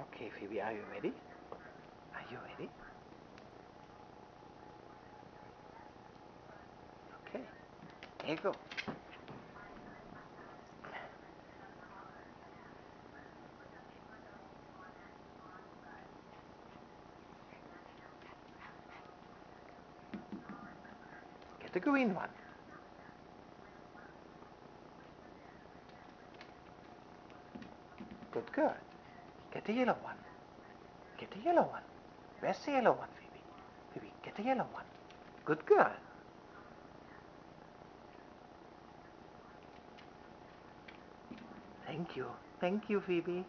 Okay, Phoebe, are you ready? Are you ready? Okay, here you go. Get the green one. Good girl. Get the yellow one. Get the yellow one. Where's the yellow one, Phoebe? Phoebe, get the yellow one. Good girl. Thank you. Thank you, Phoebe.